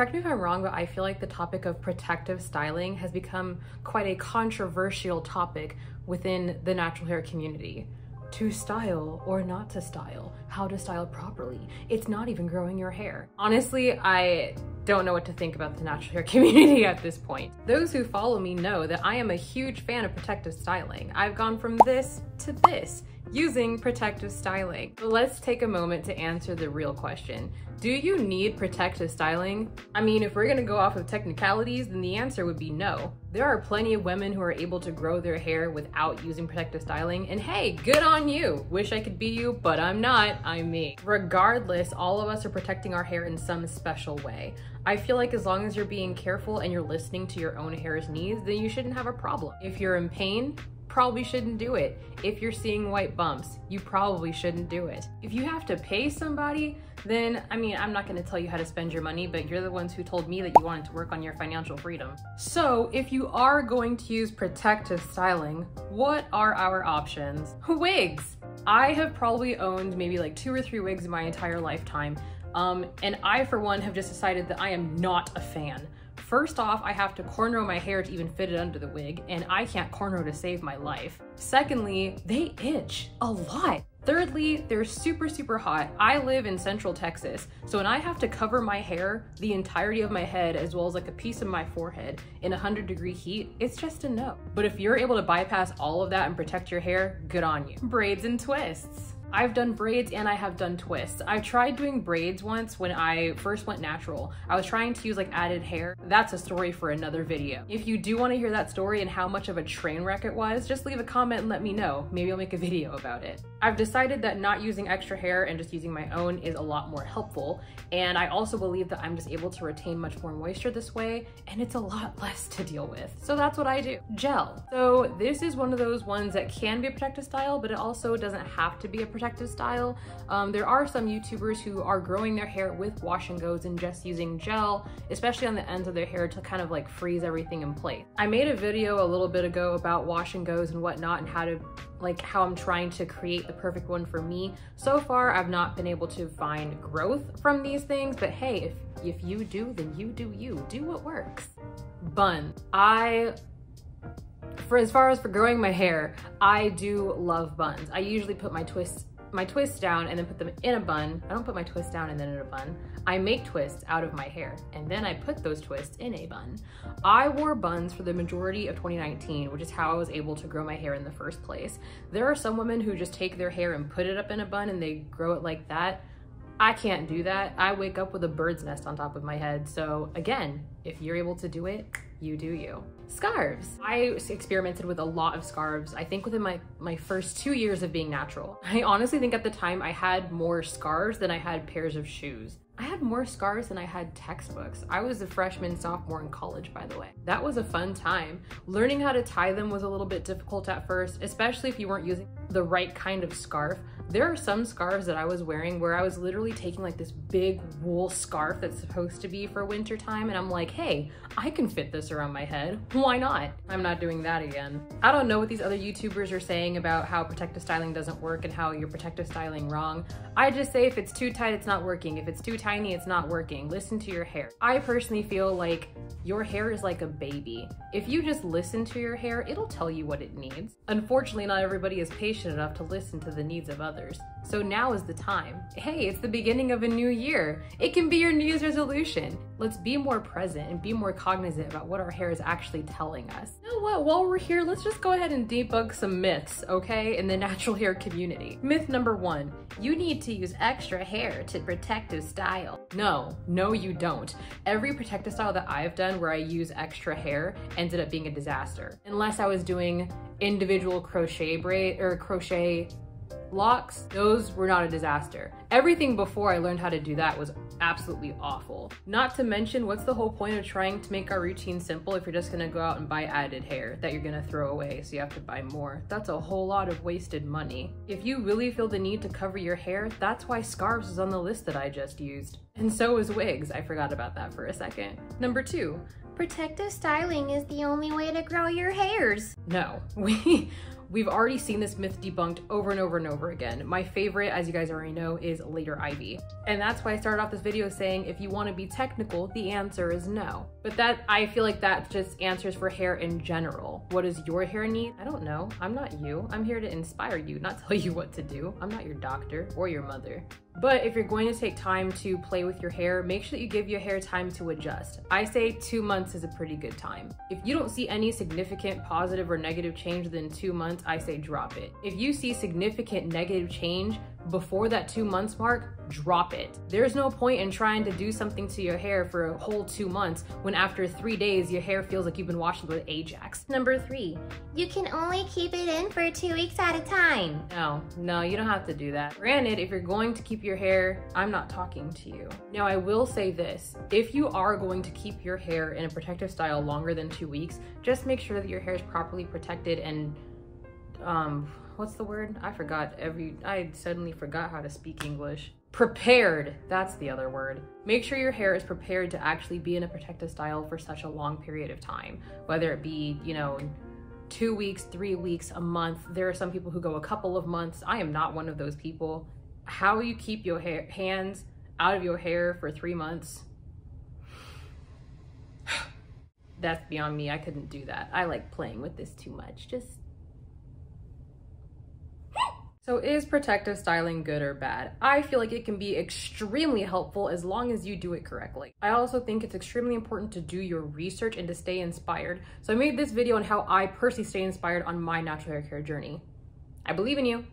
Correct me if I'm wrong, but I feel like the topic of protective styling has become quite a controversial topic within the natural hair community. To style or not to style, how to style properly. It's not even growing your hair. Honestly, I don't know what to think about the natural hair community at this point. Those who follow me know that I am a huge fan of protective styling. I've gone from this to this using protective styling. But let's take a moment to answer the real question. Do you need protective styling? I mean, if we're gonna go off of technicalities, then the answer would be no. There are plenty of women who are able to grow their hair without using protective styling, and hey, good on you. Wish I could be you, but I'm not, I'm me. Regardless, all of us are protecting our hair in some special way. I feel like as long as you're being careful and you're listening to your own hair's needs, then you shouldn't have a problem. If you're in pain, probably shouldn't do it. If you're seeing white bumps, you probably shouldn't do it. If you have to pay somebody, then, I mean, I'm not gonna tell you how to spend your money, but you're the ones who told me that you wanted to work on your financial freedom. So if you are going to use protective styling, what are our options? Wigs! I have probably owned maybe like two or three wigs in my entire lifetime. Um, and I, for one, have just decided that I am not a fan. First off, I have to cornrow my hair to even fit it under the wig, and I can't cornrow to save my life. Secondly, they itch a lot. Thirdly, they're super, super hot. I live in central Texas, so when I have to cover my hair, the entirety of my head, as well as like a piece of my forehead in 100 degree heat, it's just a no. But if you're able to bypass all of that and protect your hair, good on you. Braids and twists. I've done braids and I have done twists. I tried doing braids once when I first went natural. I was trying to use like added hair. That's a story for another video. If you do want to hear that story and how much of a train wreck it was, just leave a comment and let me know. Maybe I'll make a video about it. I've decided that not using extra hair and just using my own is a lot more helpful. And I also believe that I'm just able to retain much more moisture this way and it's a lot less to deal with. So that's what I do. Gel. So this is one of those ones that can be a protective style, but it also doesn't have to be a protective style. Um, there are some YouTubers who are growing their hair with wash and goes and just using gel, especially on the ends of their hair to kind of like freeze everything in place. I made a video a little bit ago about wash and goes and whatnot and how to like how I'm trying to create the perfect one for me. So far, I've not been able to find growth from these things, but hey, if, if you do, then you do you. Do what works. Bun. I for as far as for growing my hair, I do love buns. I usually put my twists my twists down and then put them in a bun. I don't put my twists down and then in a bun. I make twists out of my hair and then I put those twists in a bun. I wore buns for the majority of 2019, which is how I was able to grow my hair in the first place. There are some women who just take their hair and put it up in a bun and they grow it like that. I can't do that. I wake up with a bird's nest on top of my head. So again, if you're able to do it, you do you. Scarves. I experimented with a lot of scarves, I think within my, my first two years of being natural. I honestly think at the time I had more scarves than I had pairs of shoes. I had more scars than I had textbooks. I was a freshman, sophomore in college, by the way. That was a fun time. Learning how to tie them was a little bit difficult at first, especially if you weren't using the right kind of scarf. There are some scarves that I was wearing where I was literally taking like this big wool scarf that's supposed to be for winter time and I'm like, hey, I can fit this around my head. Why not? I'm not doing that again. I don't know what these other YouTubers are saying about how protective styling doesn't work and how you're protective styling wrong. I just say if it's too tight, it's not working. If it's too tiny, it's not working. Listen to your hair. I personally feel like your hair is like a baby. If you just listen to your hair, it'll tell you what it needs. Unfortunately, not everybody is patient enough to listen to the needs of others others. So now is the time. Hey, it's the beginning of a new year. It can be your New Year's resolution. Let's be more present and be more cognizant about what our hair is actually telling us. You know what, while we're here, let's just go ahead and debug some myths, okay, in the natural hair community. Myth number one, you need to use extra hair to protective style. No, no you don't. Every protective style that I've done where I use extra hair ended up being a disaster. Unless I was doing individual crochet braid or crochet locks, those were not a disaster. Everything before I learned how to do that was absolutely awful. Not to mention, what's the whole point of trying to make our routine simple if you're just gonna go out and buy added hair that you're gonna throw away so you have to buy more? That's a whole lot of wasted money. If you really feel the need to cover your hair, that's why scarves is on the list that I just used. And so is wigs, I forgot about that for a second. Number two, protective styling is the only way to grow your hairs. No, we We've already seen this myth debunked over and over and over again. My favorite, as you guys already know, is later Ivy. And that's why I started off this video saying if you want to be technical, the answer is no. But that, I feel like that just answers for hair in general. What does your hair need? I don't know. I'm not you. I'm here to inspire you, not tell you what to do. I'm not your doctor or your mother. But if you're going to take time to play with your hair, make sure that you give your hair time to adjust. I say two months is a pretty good time. If you don't see any significant positive or negative change within two months, I say drop it. If you see significant negative change before that two months mark, drop it. There's no point in trying to do something to your hair for a whole two months when after three days your hair feels like you've been washing with Ajax. Number three, you can only keep it in for two weeks at a time. No, no, you don't have to do that. Granted, if you're going to keep your hair, I'm not talking to you. Now, I will say this if you are going to keep your hair in a protective style longer than two weeks, just make sure that your hair is properly protected and um what's the word? I forgot every, I suddenly forgot how to speak English. Prepared, that's the other word. Make sure your hair is prepared to actually be in a protective style for such a long period of time, whether it be, you know, two weeks, three weeks, a month. There are some people who go a couple of months. I am not one of those people. How you keep your hair, hands out of your hair for three months, that's beyond me. I couldn't do that. I like playing with this too much. Just so is protective styling good or bad? I feel like it can be extremely helpful as long as you do it correctly. I also think it's extremely important to do your research and to stay inspired. So I made this video on how I personally stay inspired on my natural hair care journey. I believe in you.